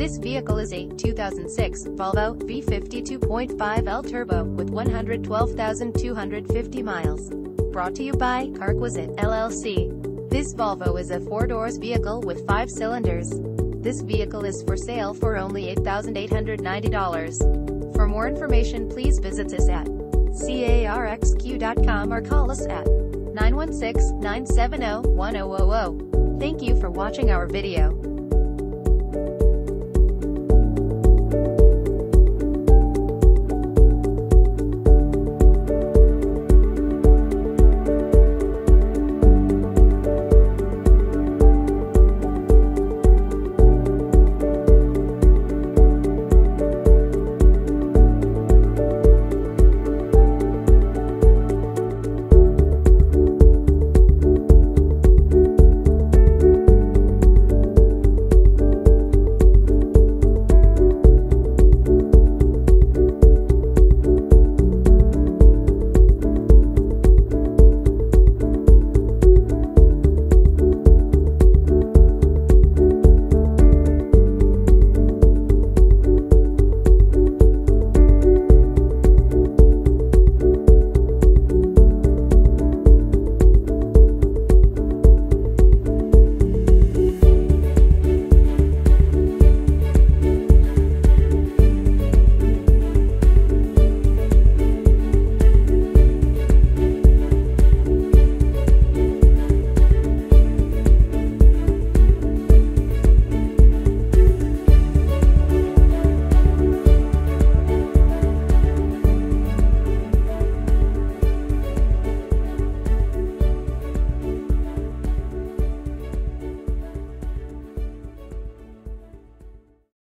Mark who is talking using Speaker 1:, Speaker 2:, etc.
Speaker 1: This vehicle is a 2006 Volvo V50 2.5L Turbo with 112,250 miles. Brought to you by Carquisite LLC. This Volvo is a four-doors vehicle with five cylinders. This vehicle is for sale for only $8,890. For more information please visit us at carxq.com or call us at 916-970-1000. Thank you for watching our video.